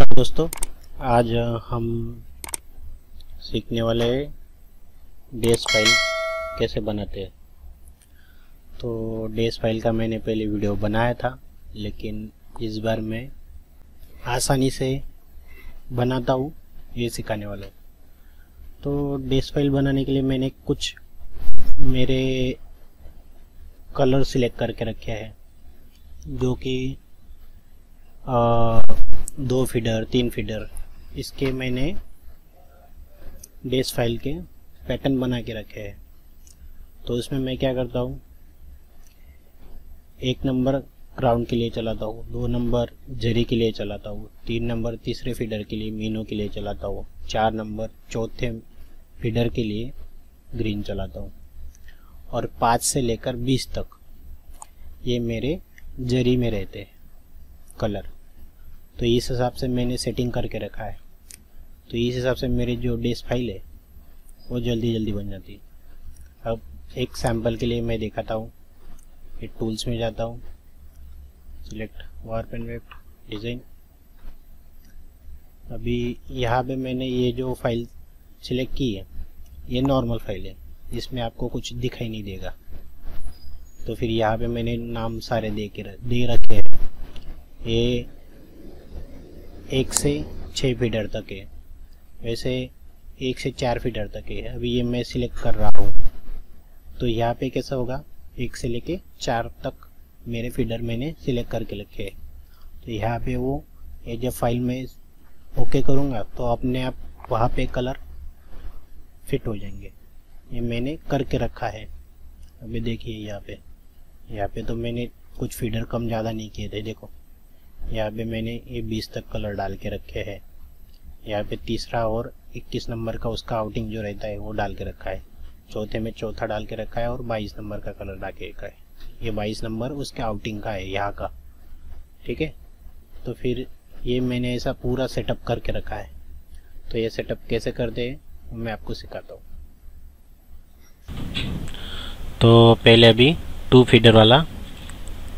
नमस्कार दोस्तों। आज हम सीखने वाले डेस फ़ाइल कैसे बनाते हैं। तो डेस फ़ाइल का मैंने पहले वीडियो बनाया था, लेकिन इस बार मैं आसानी से बनाता हूँ, ये सिखाने वाला तो डेस फ़ाइल बनाने के लिए मैंने कुछ मेरे कलर सिलेक्ट करके रखे हैं, जो कि दो फीडर, तीन फीडर, इसके मैंने बेस फ़ाइल के पैटर्न बना के रखे हैं। तो इसमें मैं क्या करता हूँ? एक नंबर ग्राउंड के लिए चलाता हूँ, दो नंबर जरी के लिए चलाता हूँ, तीन नंबर तीसरे फीडर के लिए मीनों के लिए चलाता हूँ, चार नंबर चौथे फीडर के लिए ग्रीन चलाता हूँ, और पाँच से लेकर बीस तक ये मेरे जरी में रहते हैं कलर तो इस हिसाब से मैंने सेटिंग करके रखा है। तो इस हिसाब से मेरी जो डेस फ़ाइल है, वो जल्दी जल्दी बन जाती है। अब एक सैंपल के लिए मैं दिखाता हूँ। ये टूल्स में जाता हूँ। सिलेक्ट वार पेन वेब डिज़ाइन अभी यहाँ पे मैंने ये जो फ़ाइल सिलेक्ट की है, ये नॉर्मल फ़ाइल है। इसमें आपको कुछ दिखाई नहीं देगा। तो फिर यहाँ पे मैंने नाम सारे दे के दे रखे हैं। ये एक से छः फीडर तक है। वैसे एक से चार फीडर तक है। अभी ये मैं सिलेक्ट कर रहा हूँ। तो यहाँ पे कैसा होगा? एक से लेके चार तक मेरे फीडर मैंने सिलेक्ट करके रखे है। तो यहाँ पे वो ये जब फ़ाइल में ओके करूँगा तो अपने आप वहाँ पे कलर फिट हो जाएँगे। ये मैंने करके रखा है। अभी देखिए यहाँ पे। यहाँ पे तो मैंने कुछ फीडर कम ज़्यादा नहीं किए थे, देखो। यहाँ पे मैंने ये बीस तक कलर डाल के रखे हैं। यहाँ पे तीसरा और इक्कीस नंबर का उसका आउटिंग जो रहता है, वो डाल के रखा है। चौथे में चौथा डाल के रखा है और बाईस नंबर का कलर डाल के रखा है। ये बाईस नंबर उसके आउटिंग का है, यहाँ का। ठीक है? तो फिर ये मैंने ऐसा पूरा सेटअप करके रखा है। तो ये सेटअप कैसे कर दे मैं आपको सिखाता हूँ। तो पहले अभी टू फीडर वाला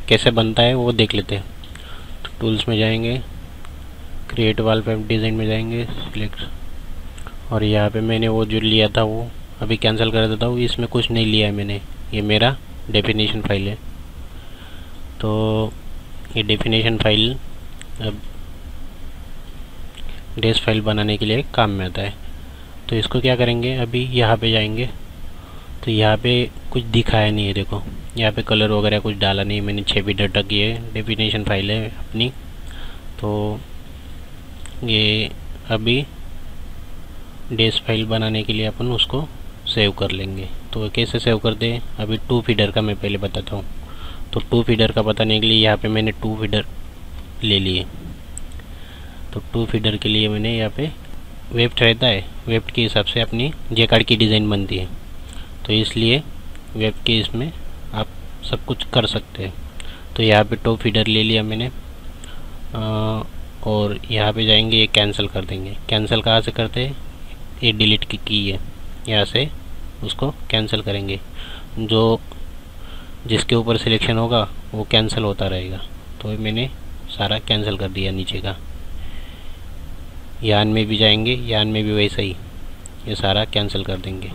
कैसे बनता है, वो देख लेते हैं। टूल्स में जाएँगे क्रिएट वाल पेप डिज़ाइन में जाएँगे सिलेक्ट और यहाँ पे मैंने वो जो लिया था वो अभी कैंसिल कर देता हूँ, इसमें कुछ नहीं लिया है मैंने। ये मेरा डेफिनेशन फ़ाइल है। तो ये डेफिनेशन फ़ाइल अब डेस फ़ाइल बनाने के लिए काम में आता है। तो इसको क्या करेंगे? अभी यहाँ पे जाएँगे। तो यहाँ पे कुछ दिखाया नहीं है, देखो। यहाँ पे कलर वगैरह कुछ डाला नहीं, मैंने छः फीट तक की है डेफिनेशन फ़ाइल है अपनी। तो ये अभी डेस फ़ाइल बनाने के लिए अपन उसको सेव कर लेंगे। तो कैसे सेव कर दें? अभी टू फीडर का मैं पहले बताता हूँ। तो टू फीडर का बताने के लिए यहाँ पे मैंने टू फीडर ले लिए। तो टू फीडर के लिए मैंने यहाँ पे वेफ्ट रहता है। वेफ्ट के हिसाब से अपनी जे कार्ड की डिज़ाइन बनती है। तो इसलिए वेब के इसमें आप सब कुछ कर सकते हैं। तो यहाँ पे टॉप फीडर ले लिया मैंने। आ, और यहाँ पे जाएँगे ये कैंसिल कर देंगे। कैंसिल कहाँ से करते हैं? ये डिलीट की की है। यहाँ से उसको कैंसिल करेंगे। जो जिसके ऊपर सिलेक्शन होगा वो कैंसिल होता रहेगा। तो मैंने सारा कैंसिल कर दिया नीचे का। यान में भी जाएँगे यान में भी वैसा ही। ये सारा कैंसिल कर देंगे।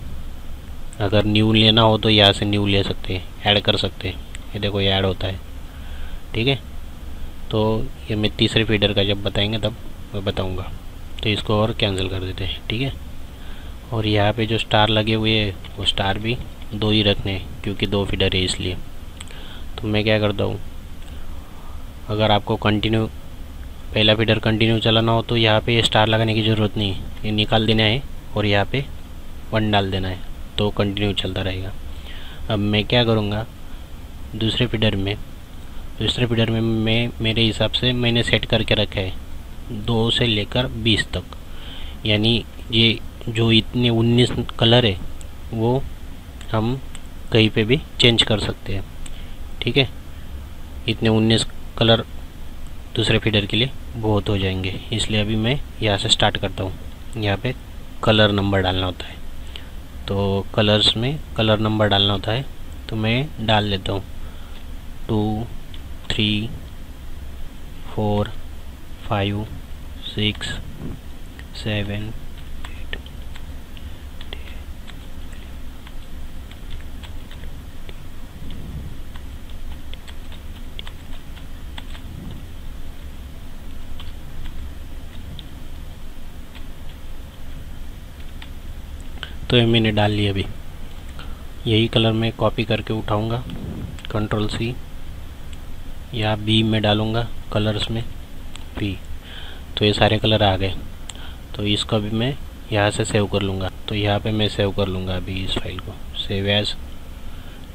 अगर न्यू लेना हो तो यहाँ से न्यू ले सकते हैं ऐड कर सकते हैं। ये देखो ये ऐड होता है। ठीक है? तो ये मैं तीसरे फीडर का जब बताएँगे तब मैं बताऊँगा। तो इसको और कैंसिल कर देते हैं, ठीक है? और यहाँ पे जो स्टार लगे हुए हैं, वो स्टार भी दो ही रखने हैं, क्योंकि दो फीडर है इसलिए। तो मैं क्या करता हूँ? अगर आपको कंटिन्यू पहला फीडर कंटिन्यू चलाना हो तो यहाँ पे स्टार लगाने की ज़रूरत नहीं है। ये निकाल देना है और यहाँ पे वन डाल देना है। तो कंटिन्यू चलता रहेगा। अब मैं क्या करूँगा? दूसरे फीडर में, दूसरे फीडर में मैं, मेरे हिसाब से मैंने सेट करके रखा है, दो से लेकर बीस तक। यानी ये जो इतने उन्नीस कलर है, वो हम कहीं पे भी चेंज कर सकते हैं। ठीक है? इतने उन्नीस कलर दूसरे फीडर के लिए बहुत हो जाएँगे। इसलिए अभी मैं यहाँ से स्टार्ट करता हूँ। यहाँ पे कलर नंबर डालना होता है। तो कलर्स में कलर नंबर डालना होता है तो मैं डाल लेता हूँ। Two three four five six seven तो ये मैंने डाल लिया अभी। यही कलर मैं कॉपी करके उठाऊँगा। कंट्रोल सी या बी में डालूँगा कलर्स में। पी तो ये सारे कलर आ गए। तो इसको भी मैं यहाँ से सेव कर लूँगा। तो यहाँ पे मैं सेव कर लूँगा अभी इस फ़ाइल को। सेव एज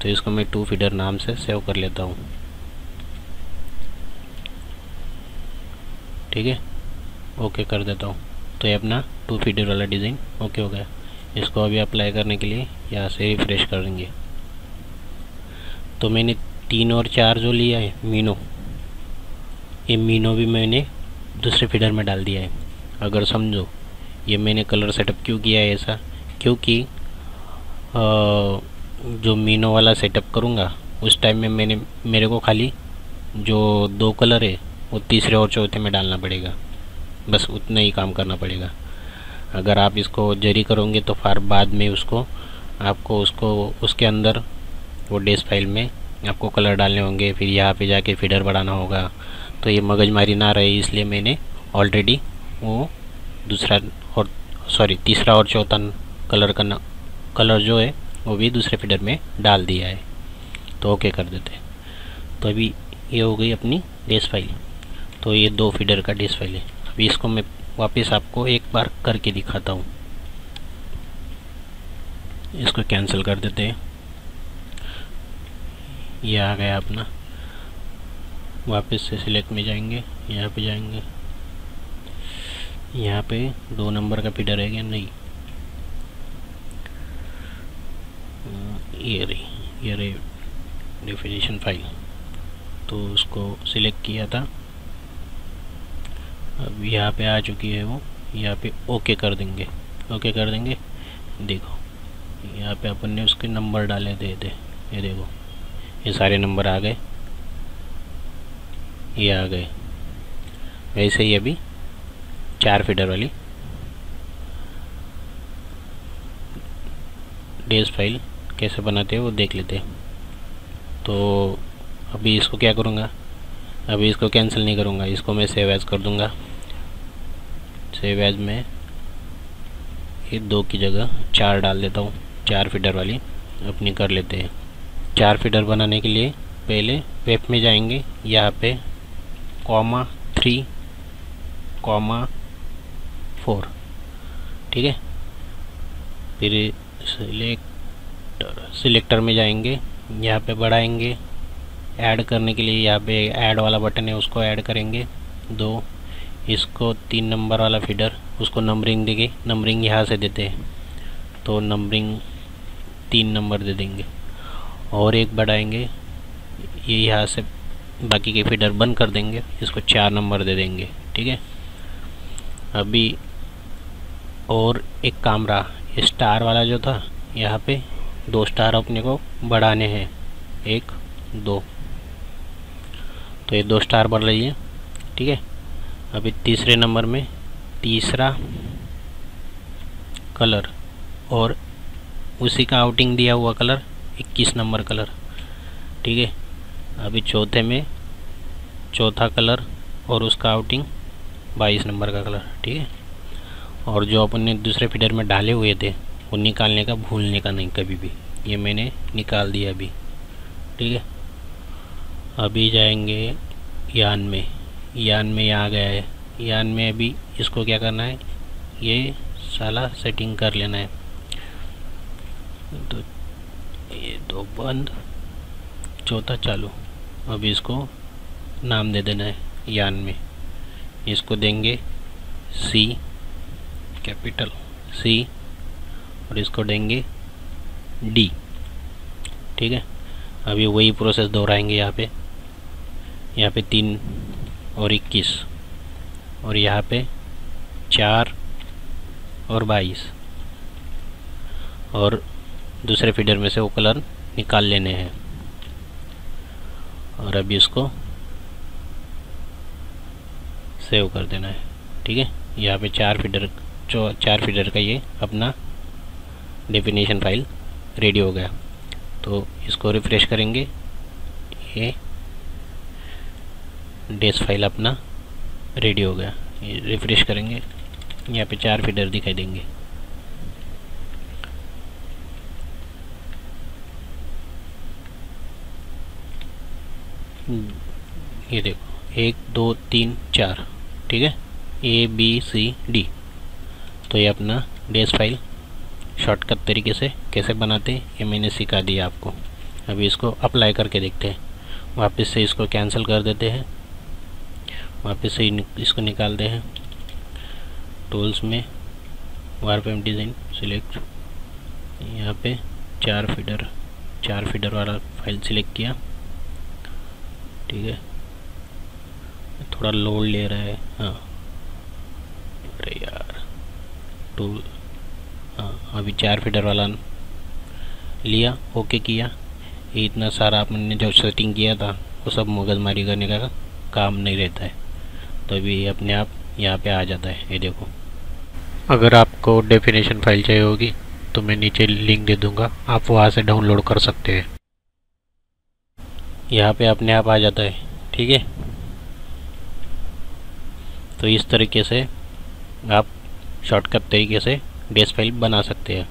तो इसको मैं टू फीडर नाम से सेव कर लेता हूँ। ठीक है? ओके कर देता हूँ। तो ये अपना टू फीडर वाला डिज़ाइन ओके हो गया। इसको अभी अप्लाई करने के लिए यहाँ से रिफ्रेश करेंगे तो मैंने तीन और चार जो लिया है, मीनो, ये मीनो भी मैंने दूसरे फीडर में डाल दिया है। अगर समझो, ये मैंने कलर सेटअप क्यों किया है ऐसा? क्योंकि जो मीनो वाला सेटअप करूँगा, उस टाइम में मैंने, मेरे को खाली जो दो कलर है, वो तीसरे और चौथे में डालना पड़ेगा। बस उतना ही काम करना पड़ेगा। अगर आप इसको जरी करोगे तो फिर बाद में उसको, आपको उसको, उसके अंदर वो डेस फ़ाइल में आपको कलर डालने होंगे, फिर यहाँ पे जाके फीडर बढ़ाना होगा। तो ये मगजमारी ना रहे, इसलिए मैंने ऑलरेडी वो दूसरा और सॉरी तीसरा और चौथा कलर का कलर जो है, वो भी दूसरे फीडर में डाल दिया है। तो ओके कर देते तो अभी ये हो गई अपनी डेस फ़ाइल। तो ये दो फीडर का डेस फ़ाइल है। अभी इसको मैं वापस आपको एक बार करके दिखाता हूँ। इसको कैंसिल कर देते हैं। ये आ गया अपना। वापस से सिलेक्ट में जाएँगे, यहाँ पे जाएँगे। यहाँ पे दो नंबर का फीडर है क्या नहीं। ये रही ये रही डेफिनेशन फ़ाइल तो उसको सिलेक्ट किया था। अब यहाँ पे आ चुकी है वो। यहाँ पे ओके कर देंगे। ओके कर देंगे। देखो। यहाँ पे अपन ने उसके नंबर डाले, दे दे। ये देखो। ये सारे नंबर आ गए। ये आ गए। वैसे ही अभी चार फीडर वाली। डेज़ फ़ाइल कैसे बनाते हैं वो देख लेते हैं। तो अभी इसको क्या करूँगा? अभी इसको कैंसिल नहीं करूँगा। इसको मैं सेव एज कर दूँगा। सेव एज में ये दो की जगह चार डाल देता हूँ। चार फीडर वाली, अपनी कर लेते हैं। चार फीडर बनाने के लिए पहले वेब में जाएँगे। यहाँ पे कॉमा थ्री, कॉमा फोर, ठीक है? फिर सिलेक्टर सिलेक्टर में जाएँगे। यहाँ पे बढ़ाएँगे। ऐड करने के लिए यहाँ पे ऐड वाला बटन है, उसको ऐड करेंगे। दो इसको तीन नंबर वाला फीडर, उसको नंबरिंग देंगे, नंबरिंग यहाँ से देते हैं। तो नंबरिंग तीन नंबर दे देंगे। और एक बढ़ाएँगे, ये यहाँ से बाकी के फीडर बंद कर देंगे, इसको चार नंबर दे देंगे, ठीक है? अभी और एक काम रहा स्टार वाला जो था, यहाँ पे दो स्टार अपने को बढ़ाने हैं। एक, दो। तो ये दो स्टार बढ़ रही है, ठीक है? अभी तीसरे नंबर में तीसरा कलर और उसी का आउटिंग दिया हुआ कलर 21 नंबर कलर। ठीक है? अभी चौथे में चौथा कलर और उसका आउटिंग 22 नंबर का कलर, ठीक है? और जो अपन ने दूसरे फीडर में डाले हुए थे, वो निकालने का, भूलने का नहीं कभी भी। ये मैंने निकाल दिया अभी। ठीक है? अभी जाएँगे यान में। यान में आ गया है। यान में अभी इसको क्या करना है? ये साला सेटिंग कर लेना है। तो ये दो बंद। चौथा चालू। अभी इसको नाम दे देना है यान में। इसको देंगे सी कैपिटल सी और इसको देंगे डी ठीक है? अभी वही प्रोसेस दोहराएँगे यहाँ पे। यहाँ पे तीन और इक्कीस। और यहाँ पे चार और बाईस। और दूसरे फीडर में से वो कलर निकाल लेने हैं। और अभी इसको सेव कर देना है। ठीक है? यहाँ पे चार फीडर जो चार फीडर का ये अपना डेफिनेशन फ़ाइल रेडी हो गया। तो इसको रिफ़्रेश करेंगे। ये डेस फ़ाइल अपना रेडी हो गया। रिफ़्रेश करेंगे। यहाँ पे चार फीडर दिखाई देंगे। ये देखो। एक, दो, तीन, चार। ठीक है? ए बी सी डी तो ये अपना डेस फ़ाइल शॉर्टकट तरीके से कैसे बनाते हैं, ये मैंने सिखा दिया आपको। अभी इसको अप्लाई करके देखते हैं। वापस से इसको कैंसिल कर देते हैं। वापस से इसको निकालते हैं। टूल्स में वार पेम डिज़ाइन सिलेक्ट यहाँ पे चार फीडर चार फीडर वाला फ़ाइल सिलेक्ट किया। ठीक है? थोड़ा लोड ले रहा है। हाँ। अरे यार। टूल हाँ अभी चार फीडर वाला लिया ओके किया। ये इतना सारा आपने जो सेटिंग किया था, वो सब मगजमारी करने का काम नहीं रहता है। तो अभी ये अपने आप यहाँ पे आ जाता है ये देखो। अगर आपको डेफिनेशन फ़ाइल चाहिए होगी तो मैं नीचे लिंक दे दूँगा आप वहाँ से डाउनलोड कर सकते हैं। यहाँ पे अपने आप आ जाता है ठीक है? तो इस तरीके से आप शॉर्टकट तरीके से डेस फ़ाइल बना सकते हैं।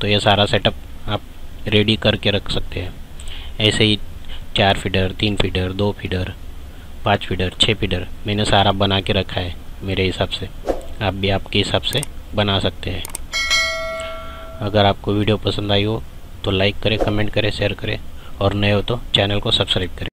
तो ये सारा सेटअप आप रेडी करके रख सकते हैं। ऐसे ही चार फीडर तीन फीडर दो फीडर पाँच फीडर छः फीडर मैंने सारा बना के रखा है मेरे हिसाब से। आप भी आपके हिसाब से बना सकते हैं। अगर आपको वीडियो पसंद आई हो तो लाइक करें, कमेंट करें, शेयर करें और नए हो तो चैनल को सब्सक्राइब करें।